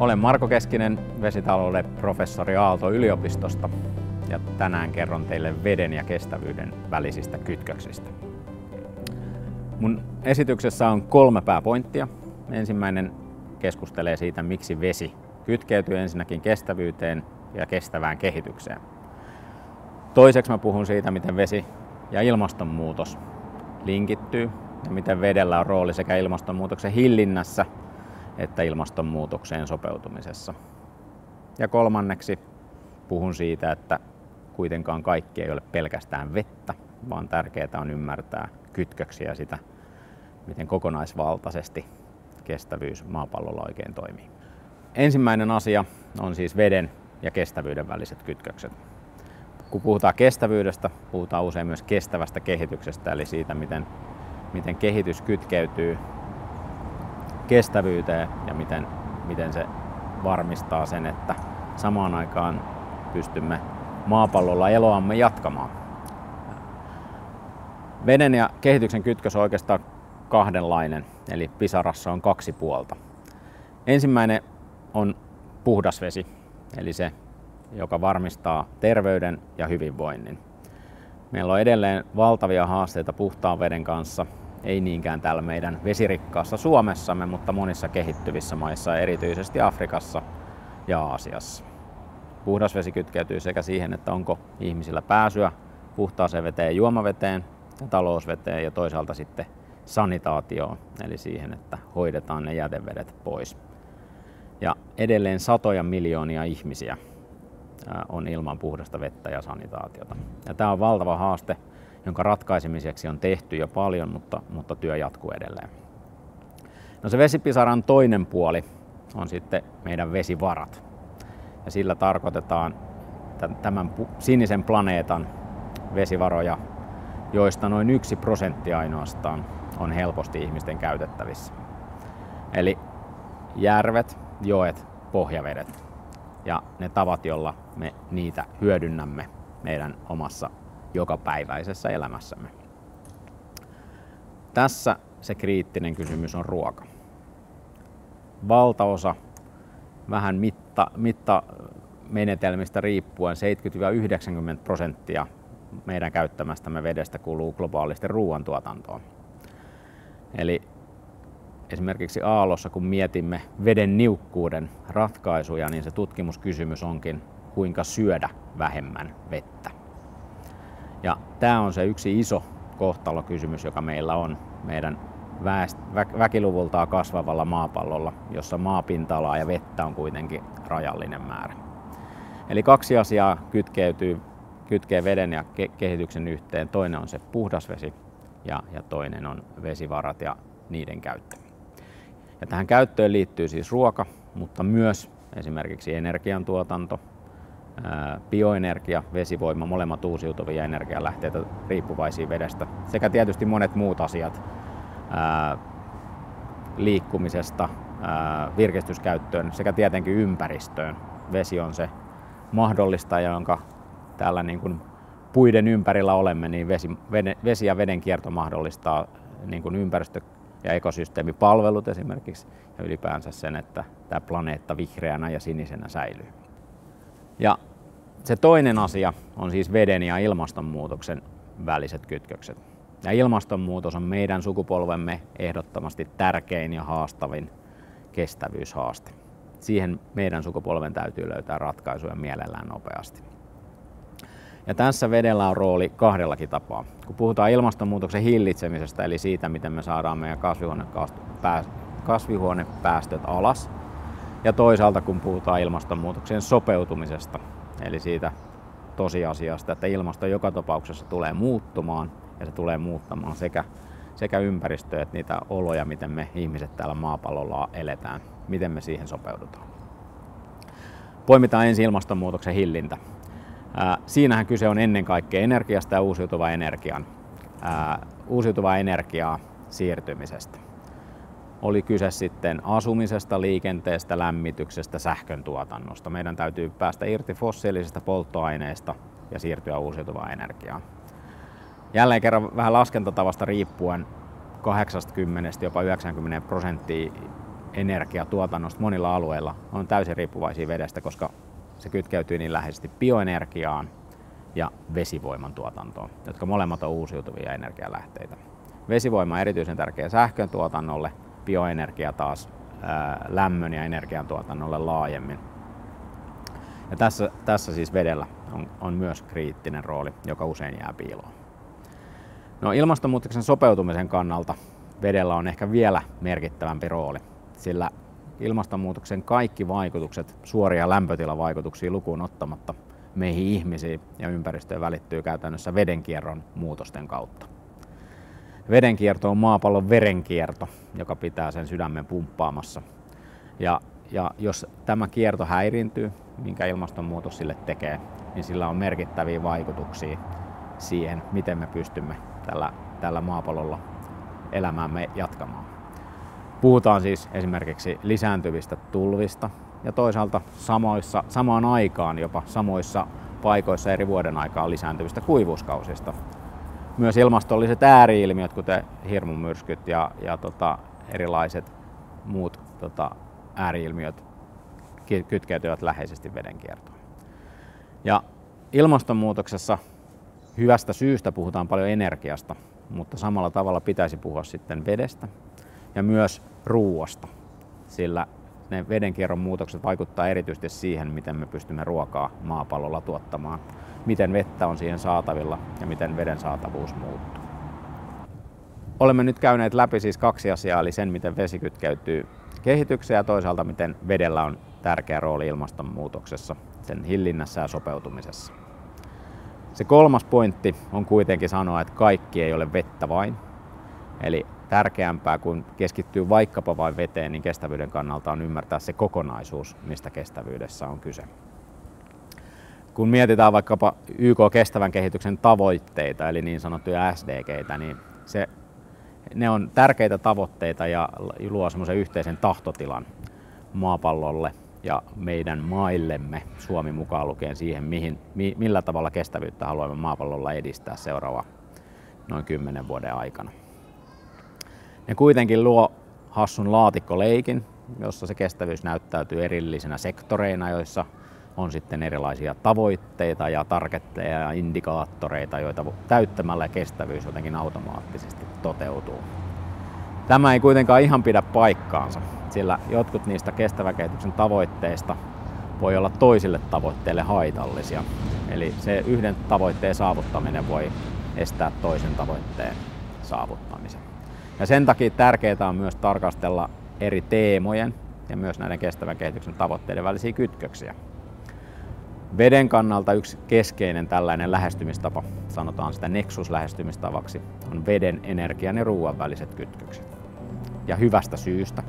Olen Marko Keskinen, vesitalouden professori Aalto-yliopistosta ja tänään kerron teille veden ja kestävyyden välisistä kytköksistä. Mun esityksessä on kolme pääpointtia. Ensimmäinen keskustelee siitä, miksi vesi kytkeytyy ensinnäkin kestävyyteen ja kestävään kehitykseen. Toiseksi mä puhun siitä, miten vesi ja ilmastonmuutos linkittyy ja miten vedellä on rooli sekä ilmastonmuutoksen hillinnässä että ilmastonmuutokseen sopeutumisessa. Ja kolmanneksi puhun siitä, että kuitenkaan kaikki ei ole pelkästään vettä, vaan tärkeää on ymmärtää kytköksiä sitä, miten kokonaisvaltaisesti kestävyys maapallolla oikein toimii. Ensimmäinen asia on siis veden ja kestävyyden väliset kytkökset. Kun puhutaan kestävyydestä, puhutaan usein myös kestävästä kehityksestä, eli siitä, miten, miten kehitys kytkeytyy kestävyyteen ja miten, miten se varmistaa sen, että samaan aikaan pystymme maapallolla eloamme jatkamaan. Veden ja kehityksen kytkös on oikeastaan kahdenlainen, eli pisarassa on kaksi puolta. Ensimmäinen on puhdas vesi, eli se, joka varmistaa terveyden ja hyvinvoinnin. Meillä on edelleen valtavia haasteita puhtaan veden kanssa, ei niinkään täällä meidän vesirikkaassa Suomessamme, mutta monissa kehittyvissä maissa, erityisesti Afrikassa ja Aasiassa. Puhdas vesi kytkeytyy sekä siihen, että onko ihmisillä pääsyä puhtaaseen veteen, juomaveteen ja talousveteen ja toisaalta sitten sanitaatioon, eli siihen, että hoidetaan ne jätevedet pois. Ja edelleen satoja miljoonia ihmisiä on ilman puhdasta vettä ja sanitaatiota. Ja tämä on valtava haaste, jonka ratkaisemiseksi on tehty jo paljon, mutta, mutta työ jatkuu edelleen. No se vesipisaran toinen puoli on sitten meidän vesivarat. Ja sillä tarkoitetaan tämän sinisen planeetan vesivaroja, joista noin yksi prosentti ainoastaan on helposti ihmisten käytettävissä. Eli järvet, joet, pohjavedet ja ne tavat, joilla me niitä hyödynnämme meidän omassa jokapäiväisessä elämässämme. Tässä se kriittinen kysymys on ruoka. Valtaosa vähän mitta, mittamenetelmistä riippuen 70-90 prosenttia meidän käyttämästämme vedestä kuluu globaalisti ruoantuotantoon. Eli esimerkiksi Aallossa, kun mietimme veden niukkuuden ratkaisuja, niin se tutkimuskysymys onkin, kuinka syödä vähemmän vettä. Ja tämä on se yksi iso kohtalokysymys, joka meillä on meidän väest- väkiluvultaan kasvavalla maapallolla, jossa maapinta-alaa ja vettä on kuitenkin rajallinen määrä. Eli kaksi asiaa kytkeytyy, kytkee veden ja ke- kehityksen yhteen. Toinen on se puhdas vesi ja, ja toinen on vesivarat ja niiden käyttö. Ja tähän käyttöön liittyy siis ruoka, mutta myös esimerkiksi energiantuotanto, bioenergia, vesivoima, molemmat uusiutuvia energialähteitä riippuvaisia vedestä, sekä tietysti monet muut asiat liikkumisesta virkistyskäyttöön sekä tietenkin ympäristöön. Vesi on se mahdollistaja, jonka täällä niin kuin puiden ympärillä olemme, niin vesi, vesi ja veden kierto mahdollistaa niin kuin ympäristö- ja ekosysteemipalvelut esimerkiksi ja ylipäänsä sen, että tämä planeetta vihreänä ja sinisenä säilyy. Ja se toinen asia on siis veden ja ilmastonmuutoksen väliset kytkökset. Ja ilmastonmuutos on meidän sukupolvemme ehdottomasti tärkein ja haastavin kestävyyshaaste. Siihen meidän sukupolven täytyy löytää ratkaisuja mielellään nopeasti. Ja tässä vedellä on rooli kahdellakin tapaa. Kun puhutaan ilmastonmuutoksen hillitsemisestä, eli siitä, miten me saadaan meidän kasvihuonepäästöt alas, ja toisaalta kun puhutaan ilmastonmuutokseen sopeutumisesta, eli siitä tosiasiasta, että ilmasto joka tapauksessa tulee muuttumaan ja se tulee muuttamaan sekä, sekä ympäristöä että niitä oloja, miten me ihmiset täällä maapallolla eletään, miten me siihen sopeudutaan. Poimitaan ensin ilmastonmuutoksen hillintä. Siinähän kyse on ennen kaikkea energiasta ja uusiutuvan energian, ää, uusiutuvaa energiaa siirtymisestä. Oli kyse sitten asumisesta, liikenteestä, lämmityksestä, sähkön tuotannosta. Meidän täytyy päästä irti fossiilisista polttoaineista ja siirtyä uusiutuvaan energiaan. Jälleen kerran vähän laskentatavasta riippuen 80 jopa 90 prosenttia energiatuotannosta monilla alueilla on täysin riippuvaisia vedestä, koska se kytkeytyy niin läheisesti bioenergiaan ja vesivoiman tuotantoon, jotka molemmat on uusiutuvia energialähteitä. Vesivoima on erityisen tärkeä sähkön tuotannolle, bioenergia taas lämmön ja energian tuotannolle laajemmin. Ja tässä, tässä siis vedellä on, on myös kriittinen rooli, joka usein jää piiloon. No, ilmastonmuutoksen sopeutumisen kannalta vedellä on ehkä vielä merkittävämpi rooli, sillä ilmastonmuutoksen kaikki vaikutukset, suoria lämpötilavaikutuksia lukuun ottamatta, meihin ihmisiin ja ympäristöön välittyy käytännössä vedenkierron muutosten kautta. Vedenkierto on maapallon verenkierto, joka pitää sen sydämen pumppaamassa. Ja, ja jos tämä kierto häiriintyy, minkä ilmastonmuutos sille tekee, niin sillä on merkittäviä vaikutuksia siihen, miten me pystymme tällä, tällä maapallolla elämäämme jatkamaan. Puhutaan siis esimerkiksi lisääntyvistä tulvista ja toisaalta samoissa, samaan aikaan jopa samoissa paikoissa eri vuoden aikaa lisääntyvistä kuivuuskausista. Myös ilmastolliset ääriilmiöt, kuten hirmumyrskyt ja, ja tota, erilaiset muut tota, ääriilmiöt kytkeytyvät läheisesti vedenkiertoon. Ja ilmastonmuutoksessa hyvästä syystä puhutaan paljon energiasta, mutta samalla tavalla pitäisi puhua sitten vedestä ja myös ruuasta, sillä ne vedenkierron muutokset vaikuttaa erityisesti siihen, miten me pystymme ruokaa maapallolla tuottamaan, miten vettä on siihen saatavilla ja miten veden saatavuus muuttuu. Olemme nyt käyneet läpi siis kaksi asiaa, eli sen, miten vesi kytkeytyy kehitykseen ja toisaalta miten vedellä on tärkeä rooli ilmastonmuutoksessa, sen hillinnässä ja sopeutumisessa. Se kolmas pointti on kuitenkin sanoa, että kaikki ei ole vettä vain. Eli tärkeämpää kuin keskittyy vaikkapa vain veteen, niin kestävyyden kannalta on ymmärtää se kokonaisuus, mistä kestävyydessä on kyse. Kun mietitään vaikkapa YK kestävän kehityksen tavoitteita, eli niin sanottuja SDGitä, niin se, ne on tärkeitä tavoitteita ja luo semmoisen yhteisen tahtotilan maapallolle ja meidän maillemme, Suomi mukaan lukien siihen, mihin, mi, millä tavalla kestävyyttä haluamme maapallolla edistää seuraava noin kymmenen vuoden aikana. Ne kuitenkin luo hassun laatikkoleikin, jossa se kestävyys näyttäytyy erillisinä sektoreina, joissa on sitten erilaisia tavoitteita ja targetteja ja indikaattoreita, joita täyttämällä kestävyys jotenkin automaattisesti toteutuu. Tämä ei kuitenkaan ihan pidä paikkaansa, sillä jotkut niistä kestävän kehityksen tavoitteista voi olla toisille tavoitteille haitallisia. Eli se yhden tavoitteen saavuttaminen voi estää toisen tavoitteen saavuttamisen. Ja sen takia tärkeää on myös tarkastella eri teemojen ja myös näiden kestävän kehityksen tavoitteiden välisiä kytköksiä. Veden kannalta yksi keskeinen tällainen lähestymistapa, sanotaan sitä nexus-lähestymistavaksi, on veden, energian ja ruoan väliset kytkökset. Ja hyvästä syystä,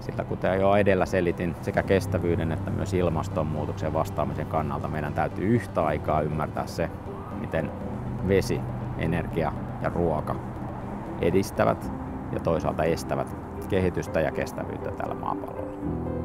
sillä kuten jo edellä selitin, sekä kestävyyden että myös ilmastonmuutoksen vastaamisen kannalta meidän täytyy yhtä aikaa ymmärtää se, miten vesi, energia ja ruoka edistävät ja toisaalta estävät kehitystä ja kestävyyttä tällä maapallolla.